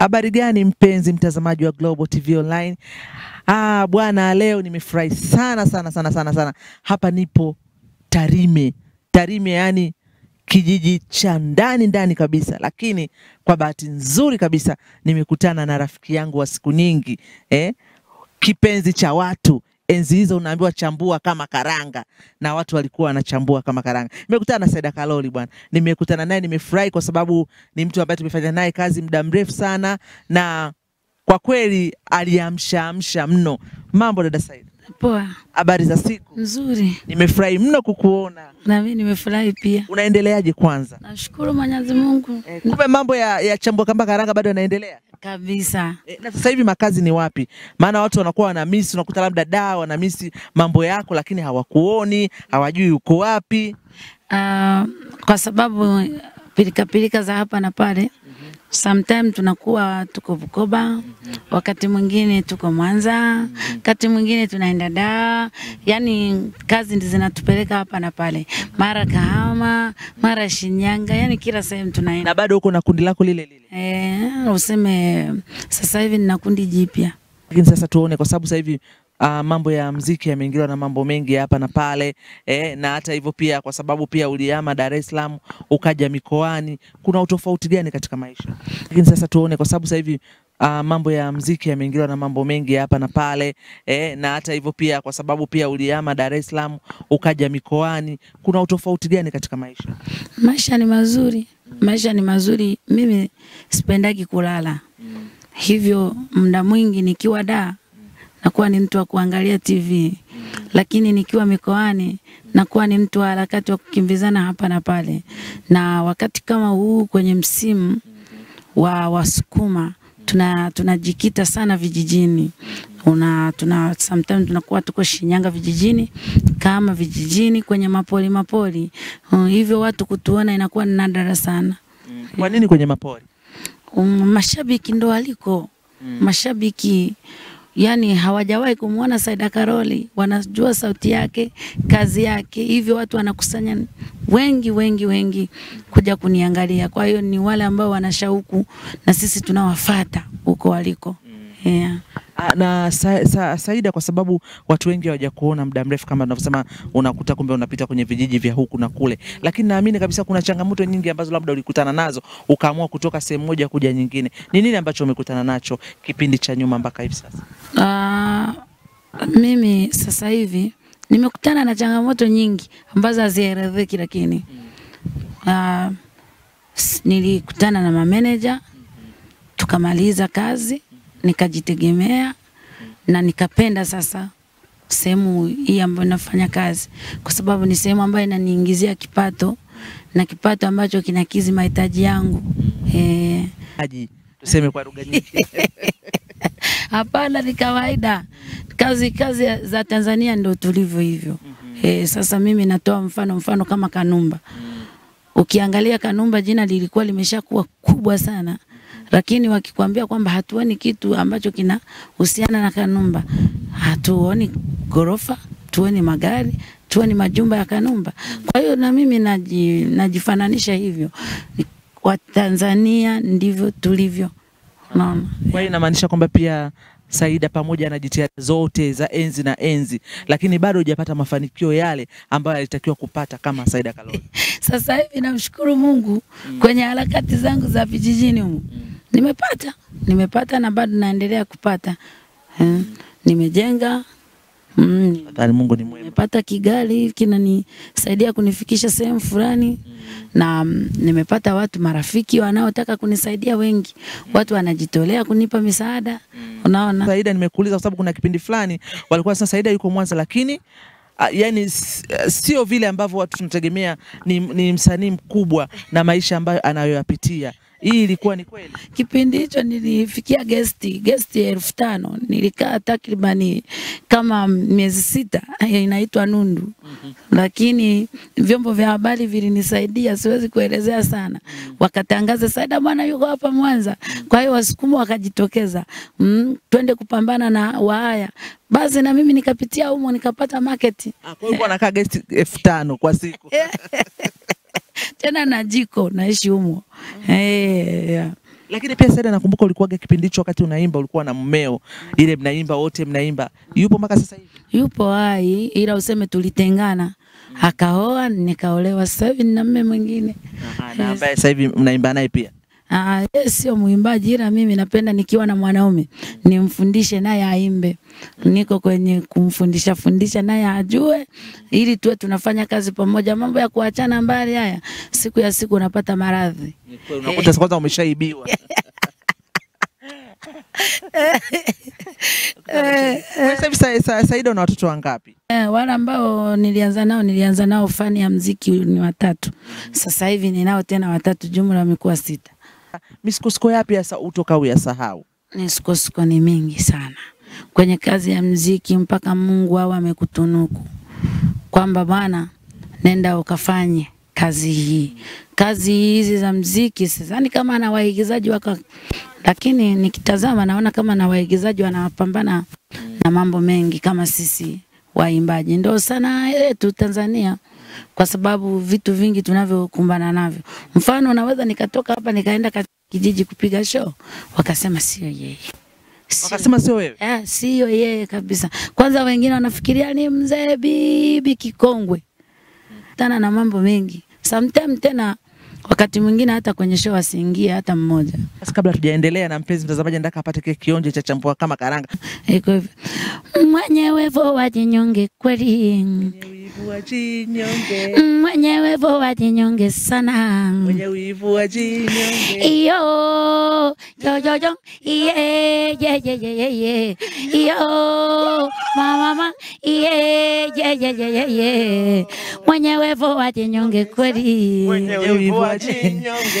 Habari gani mpenzi mtazamaji wa Global TV Online? Ah, bwana leo nimefurahi sana sana sana sana sana. Hapa nipo Tarime. Tarime yani kijiji cha ndani ndani kabisa, lakini kwa bahati nzuri kabisa nimekutana na rafiki yangu wa siku nyingi eh? Kipenzi cha watu enzi hizo unaambiwa chambua kama karanga, na watu walikuwa wanachambua kama karanga. Nimekutana na Saida Kaloli bwana, nimekutana naye, nimefurahi kwa sababu ni mtu ambaye tumefanya naye kazi muda mrefu sana, na kwa kweli aliamshaamsha mno. Mambo dada Saida, Poa, habari za siku? nzuri. Nimefurahi mno kukuona. Na mimi nimefurahi pia, Unaendeleaje kwanza? nashukuru Mwenyezi Mungu Eh, kumbe mambo ya, ya chambua kamba karanga bado yanaendelea. kabisa. E, na sasa hivi makazi ni wapi? Maana watu wanakuwa wanamisi, unakuta labda daa wanamisi mambo yako, lakini hawakuoni, hawajui uko wapi. Uh, kwa sababu pilika pilika za hapa na pale, sometime tunakuwa tuko Bukoba, wakati mwingine tuko Mwanza, wakati mwingine tunaenda Daa. yani kazi ndi zinatupeleka hapa na pale, mara Kahama, mara Shinyanga, yani kila sehemu tunaenda. Na bado huko na kundi lako lile lile. Eh, useme sasa hivi nina kundi jipya. Lakini sasa tuone, kwa sababu sasa hivi uh, mambo ya mziki yameingiliwa na mambo mengi hapa na pale eh, na hata hivyo pia, kwa sababu pia ulihama Dar es Salaam ukaja mikoani, kuna utofauti gani katika maisha? Lakini sasa tuone, kwa sababu sasa hivi uh, mambo ya mziki yameingiliwa na mambo mengi hapa na pale eh, na hata hivyo pia, kwa sababu pia ulihama Dar es Salaam ukaja mikoani, kuna utofauti gani katika maisha? Maisha ni mazuri, maisha ni mazuri. Mimi sipendagi kulala, hivyo muda mwingi nikiwa da nakuwa ni mtu wa kuangalia TV, lakini nikiwa mikoani nakuwa ni mtu wa harakati wa kukimbizana hapa na pale, na wakati kama huu kwenye msimu wa wasukuma tuna tunajikita sana vijijini. Una tuna sometimes tunakuwa tuko Shinyanga vijijini kama vijijini kwenye mapoli mapoli uh, hivyo watu kutuona inakuwa ni nadra sana. Kwa nini kwenye mapori? Um, mashabiki ndo waliko. Mashabiki yani hawajawahi kumwona Saida Karoli, wanajua sauti yake, kazi yake, hivyo watu wanakusanya wengi wengi wengi kuja kuniangalia. Kwa hiyo ni wale ambao wanashauku na sisi tunawafata huko waliko. Yeah. Ah, na sa, sa, Saida, kwa sababu watu wengi hawaja kuona muda mrefu, kama unavyosema, unakuta kumbe unapita kwenye vijiji vya huku na kule, lakini naamini kabisa kuna changamoto nyingi ambazo labda ulikutana nazo ukaamua kutoka sehemu moja kuja nyingine. Ni nini ambacho umekutana nacho kipindi cha nyuma mpaka hivi sasa? Uh, mimi sasa hivi nimekutana na changamoto nyingi ambazo hazieleweki, lakini uh, nilikutana na mameneja tukamaliza kazi nikajitegemea na nikapenda sasa sehemu hii ambayo nafanya kazi, kwa sababu ni sehemu ambayo inaniingizia kipato na kipato ambacho kinakizi mahitaji yangu eh. Tuseme kwa lugha nyingine Hapana, ni kawaida. Kazi kazi za Tanzania ndio tulivyo hivyo. E, sasa mimi natoa mfano mfano kama Kanumba. Ukiangalia Kanumba jina lilikuwa limeshakuwa kubwa sana, lakini wakikwambia kwamba hatuoni kitu ambacho kinahusiana na Kanumba, hatuoni gorofa, tuoni magari, tuoni majumba ya Kanumba. Kwa hiyo na mimi naji, najifananisha hivyo. Watanzania ndivyo tulivyo. Naona Kwa hiyo inamaanisha kwamba pia Saida pamoja na jitihada zote za enzi na enzi, lakini bado hujapata mafanikio yale ambayo alitakiwa kupata kama Saida Kaloli. Sasa hivi namshukuru Mungu mm. kwenye harakati zangu za vijijini humu nimepata, nimepata na bado naendelea kupata. Hmm. nimejenga mm, Mungu ni mwema. nimepata kigali kinanisaidia kunifikisha sehemu fulani na mm, nimepata watu marafiki wanaotaka kunisaidia wengi, watu wanajitolea kunipa misaada, unaona. Saida, nimekuuliza kwa sababu kuna kipindi fulani walikuwa sasa Saida yuko Mwanza, lakini yani sio vile ambavyo watu tunategemea. Ni, ni msanii mkubwa na maisha ambayo anayoyapitia. Hii ilikuwa ni kweli? Kipindi hicho nilifikia gesti gesti ya elfu tano nilikaa takribani kama miezi sita, inaitwa Nundu. mm -hmm. Lakini vyombo vya habari vilinisaidia, siwezi kuelezea sana. mm -hmm. Wakatangaza Saida bwana yuko hapa Mwanza, kwa hiyo Wasukuma wakajitokeza, mm, twende kupambana na Wahaya. Basi na mimi nikapitia humo nikapata market Ah, Kwa hiyo anakaa guest elfu tano kwa siku. tena na jiko naishi humo. Eh, yeah. Lakini pia Saida, nakumbuka ulikuwaga kipindi hicho wakati unaimba ulikuwa na mmeo, ile mnaimba wote mnaimba, yupo mpaka sasa hivi? Yupo hai, ila useme tulitengana, akaoa nikaolewa. Sasa hivi nina mume mwingine. Ambaye sasa hivi mnaimba naye pia. Ah, yes, sio mwimbaji ila mimi napenda nikiwa na mwanaume nimfundishe naye aimbe. Niko kwenye kumfundisha fundisha naye ajue ili tuwe tunafanya kazi pamoja. Mambo ya kuachana mbali haya, siku ya siku unapata maradhi. Unakuta kwanza umeshaibiwa. Sasa Saida una watoto wangapi? Eh, wale ambao nilianza nao nilianza nao fani ya mziki ni watatu. Sasa hivi ninao tena watatu, jumla wamekuwa sita. Misukosuko yapi hasa utoka uyasahau? Misukosuko ni mingi sana kwenye kazi ya mziki, mpaka Mungu awe amekutunuku kwamba bwana, nenda ukafanye kazi hii. Kazi hizi za mziki sidhani kama na waigizaji waka, lakini nikitazama naona kama na waigizaji wanapambana na mambo mengi kama sisi waimbaji. Ndio sanaa yetu Tanzania, kwa sababu vitu vingi tunavyokumbana navyo. Mfano, naweza nikatoka hapa nikaenda katika kijiji kupiga show, wakasema sio yeye, Wakasema sio wewe. Eh, sio yeye kabisa. Kwanza wengine wanafikiria ni mzee bibi kikongwe, tana na mambo mengi. sometimes tena wakati mwingine hata kwenye show asiingie hata mmoja. Basi kabla tujaendelea na mpenzi mtazamaji, nataka apate kile kionje cha chambua kama karanga. Iko hivyo, mwenye wivu wajinyonge kweli, mwenye wivu wajinyonge sana. mwenye wivu wa jinyonge. Iyo, yo yo yo, ye ye ye ye ye. Iyo, mama mama, ye ye ye ye ye. Mwenye wevo wajinyonge kweli.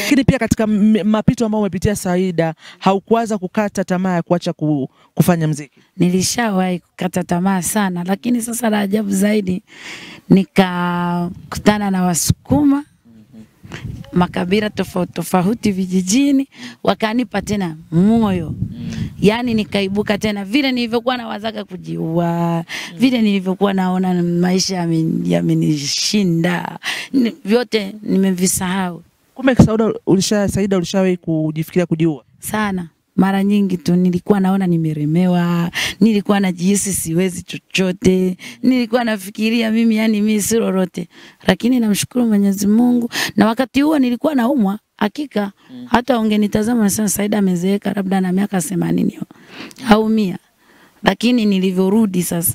Lakini pia katika mapito ambayo umepitia Saida, haukuwaza kukata tamaa ya kuacha ku, kufanya mziki? Nilishawahi kukata tamaa sana, lakini sasa la ajabu zaidi nikakutana na Wasukuma makabila tofauti tofauti vijijini, wakanipa tena moyo yaani nikaibuka tena vile nilivyokuwa nawazaga kujiua, vile nilivyokuwa naona maisha yamenishinda, ni- vyote nimevisahau Kumbe Sauda ulisha, Saida ulishawahi kujifikiria kujiua? sana. Mara nyingi tu nilikuwa naona nimeremewa, nilikuwa najihisi siwezi chochote, nilikuwa nafikiria mimi yani mimi si lolote, lakini namshukuru Mwenyezi Mungu. Na wakati huo nilikuwa naumwa hakika, mm. hata ungenitazama sasa, Saida amezeeka labda na miaka themanini au mia, lakini nilivyorudi sasa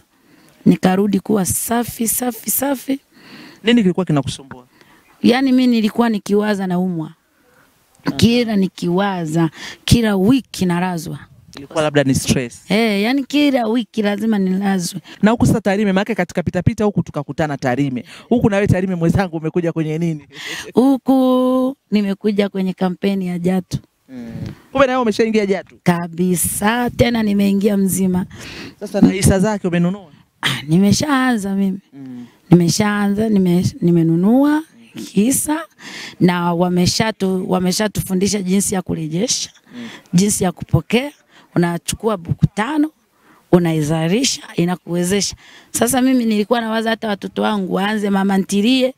nikarudi kuwa safi safi safi. Nini kilikuwa kinakusumbua? Yaani mi nilikuwa nikiwaza na umwa kila nikiwaza, kila wiki nalazwa Ilikuwa labda ni stress. Eh, yani kila wiki lazima nilazwe. Na huku sasa Tarime, maana katika pitapita huku tukakutana Tarime. Huku na wewe Tarime mwenzangu umekuja kwenye nini? Huku nimekuja kwenye kampeni ya Jatu Kumbe na wewe umeshaingia Jatu. kabisa, tena nimeingia mzima. Sasa na hisa zake umenunua? Ah, nimeshaanza mimi, Mm. nimeshaanza nime, nimenunua hisa na wameshatu wameshatufundisha jinsi ya kurejesha, mm. jinsi ya kupokea. Unachukua buku tano unaizalisha inakuwezesha. Sasa mimi nilikuwa nawaza hata watoto wangu waanze mama ntilie,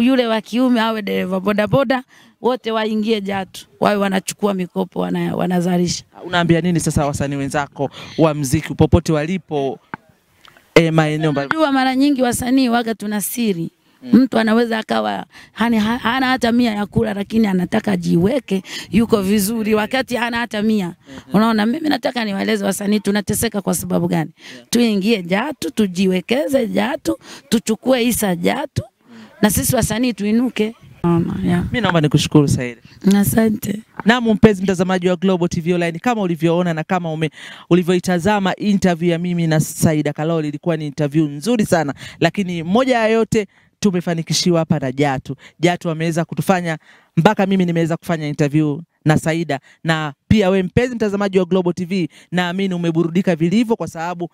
yule wa kiume awe dereva bodaboda, wote waingie Jatu, wawe wanachukua mikopo wana, wanazalisha. Unaambia nini sasa wasanii wenzako wa mziki popote walipo e, maeneo mara nyingi wasanii waga tuna siri. Mtu anaweza akawa hani, hana hata mia ya kula, lakini anataka jiweke, yuko vizuri wakati hana hata mia. Unaona, mimi nataka niwaeleze wasanii tunateseka kwa sababu gani? Tuingie Jatu, tujiwekeze Jatu, tuchukue Isa Jatu na sisi wasanii tuinuke. Yeah. Mimi naomba nikushukuru Saidi. Asante. Naam, mpenzi mtazamaji wa Global TV Online, kama ulivyoona na kama ume, ulivyoitazama interview ya mimi na Saida Kaloli, ilikuwa ni interview nzuri sana, lakini moja ya yote tumefanikishiwa hapa na Jatu. Jatu ameweza kutufanya mpaka mimi nimeweza kufanya interview na Saida, na pia we mpenzi mtazamaji wa Global TV, naamini umeburudika vilivyo, kwa sababu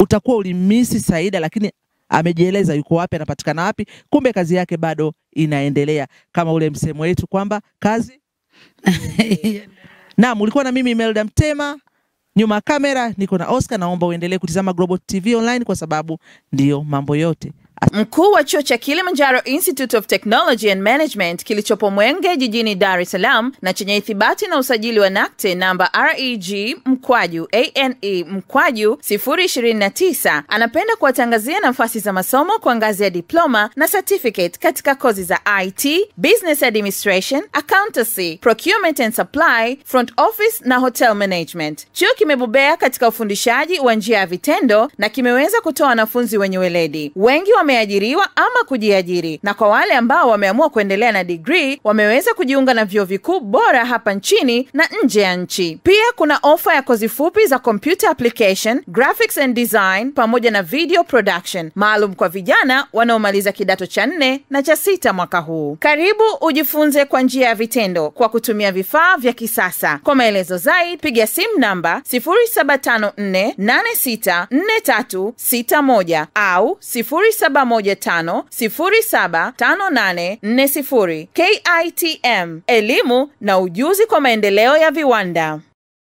utakuwa ulimisi Saida, lakini amejieleza yuko wapi, anapatikana wapi. Kumbe kazi yake bado inaendelea, kama ule msemo wetu kwamba kazi Naam, ulikuwa na mimi Imelda Mtema, nyuma ya kamera niko na Oscar. Naomba uendelee kutizama Global TV Online kwa sababu ndiyo mambo yote. Mkuu wa chuo cha Kilimanjaro Institute of Technology and Management kilichopo Mwenge jijini Dar es Salaam na chenye ithibati na usajili wa NACTE namba REG mkwaju ane mkwaju 029 anapenda kuwatangazia nafasi za masomo kwa ngazi ya diploma na certificate katika kozi za IT, Business Administration, Accountancy, Procurement and Supply, Front Office na Hotel Management. Chuo kimebobea katika ufundishaji wa njia ya vitendo na kimeweza kutoa wanafunzi wenye weledi. Wengi wameajiriwa ama kujiajiri, na kwa wale ambao wameamua kuendelea na degree wameweza kujiunga na vyuo vikuu bora hapa nchini na nje ya nchi. Pia kuna ofa ya kozi fupi za computer application, graphics and design pamoja na video production maalum kwa vijana wanaomaliza kidato cha nne na cha sita mwaka huu. Karibu ujifunze kwa njia ya vitendo kwa kutumia vifaa vya kisasa. Kwa maelezo zaidi piga simu namba 0754864361 au 0715075840. KITM, elimu na ujuzi kwa maendeleo ya viwanda.